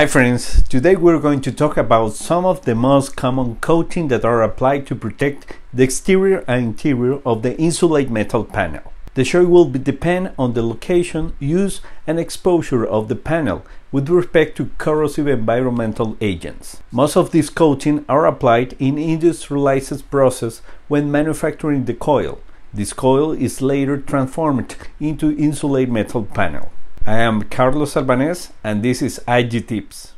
Hi friends, today we're going to talk about some of the most common coating that are applied to protect the exterior and interior of the insulate metal panel. The choice will depend on the location, use and exposure of the panel with respect to corrosive environmental agents. Most of these coating are applied in industrialized process when manufacturing the coil. This coil is later transformed into insulate metal panel. I am Carlos Albanez and this is IG Tips.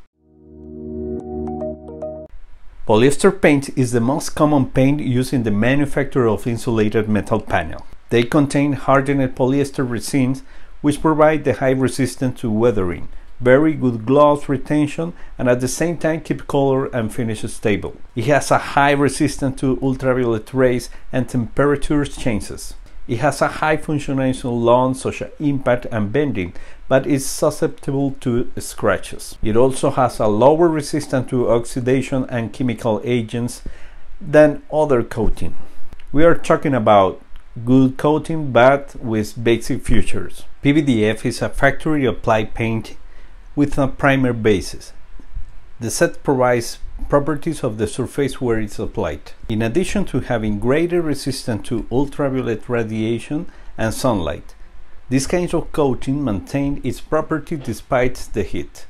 Polyester paint is the most common paint used in the manufacture of insulated metal panel. They contain hardened polyester resins which provide the high resistance to weathering, very good gloss retention and at the same time keep color and finish stable. It has a high resistance to ultraviolet rays and temperature changes. It has a high functional load such as impact and bending, but is susceptible to scratches. It also has a lower resistance to oxidation and chemical agents than other coating. We are talking about good coating but with basic features. PVDF is a factory applied paint with a primer basis. The set provides properties of the surface where it's applied. In addition to having greater resistance to ultraviolet radiation and sunlight, this kind of coating maintains its property despite the heat.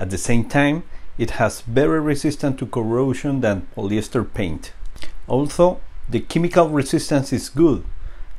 At the same time, it has better resistance to corrosion than polyester paint. Also, the chemical resistance is good,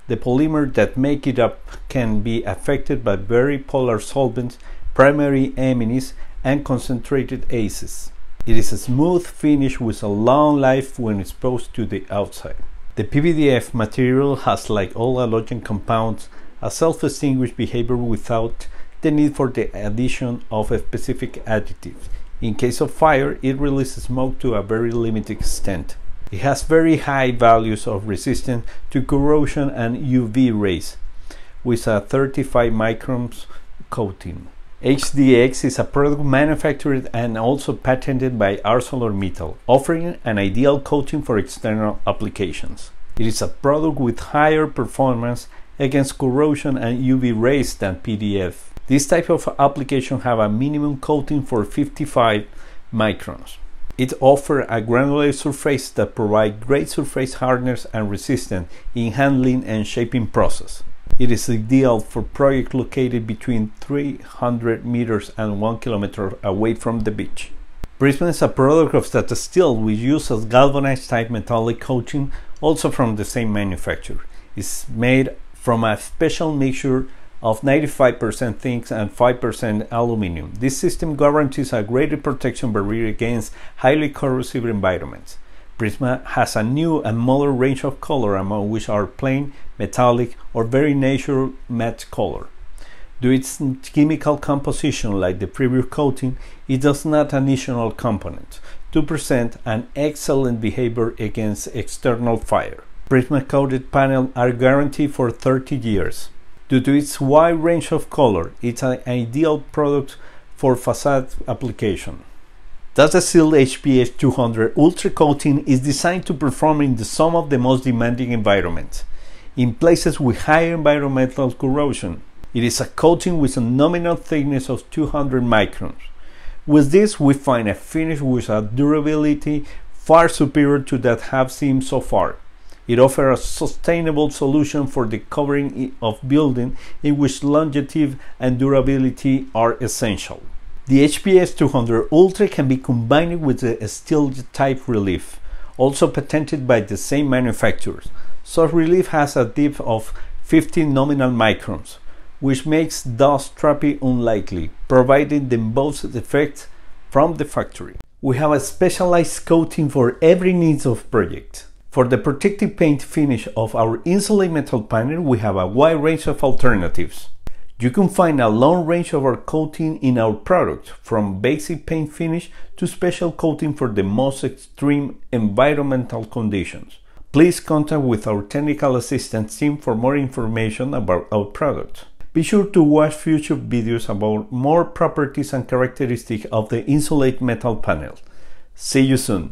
the polymer that make it up can be affected by very polar solvents, primary amines, and concentrated aces. It is a smooth finish with a long life when exposed to the outside. The PVDF material has, like all halogen compounds, a self-extinguished behavior without the need for the addition of a specific additive. In case of fire, it releases smoke to a very limited extent. It has very high values of resistance to corrosion and UV rays, with a 35 microns coating. HDX is a product manufactured and also patented by ArcelorMittal, offering an ideal coating for external applications. It is a product with higher performance against corrosion and UV rays than PVDF. This type of application have a minimum coating for 55 microns. It offers a granular surface that provides great surface hardness and resistance in handling and shaping process. It is ideal for projects located between 300 meters and 1 kilometer away from the beach. Prisma is a product of Tata Steel which uses galvanized type metallic coating also from the same manufacturer. It's made from a special mixture of 95% zinc and 5% aluminum. This system guarantees a greater protection barrier against highly corrosive environments. Prisma has a new and modern range of color among which are plain, metallic or very natural matte color. Due to its chemical composition like the previous coating, it does not additional component to present an excellent behavior against external fire. Prisma coated panels are guaranteed for 30 years. Due to its wide range of color, it's an ideal product for facade application. Tata Steel HPS 200 Ultra Coating is designed to perform in the some of the most demanding environments, in places with high environmental corrosion. It is a coating with a nominal thickness of 200 microns. With this, we find a finish with a durability far superior to that have seen so far. It offers a sustainable solution for the covering of building in which longevity and durability are essential. The HPS 200 Ultra can be combined with the steel type relief, also patented by the same manufacturers. Such relief has a depth of 15 nominal microns, which makes dust trapping unlikely, providing the most effect from the factory. We have a specialized coating for every needs of project. For the protective paint finish of our insulated metal panel, we have a wide range of alternatives. You can find a long range of our coating in our product, from basic paint finish to special coating for the most extreme environmental conditions. Please contact with our technical assistance team for more information about our product. Be sure to watch future videos about more properties and characteristics of the insulate metal panel. See you soon!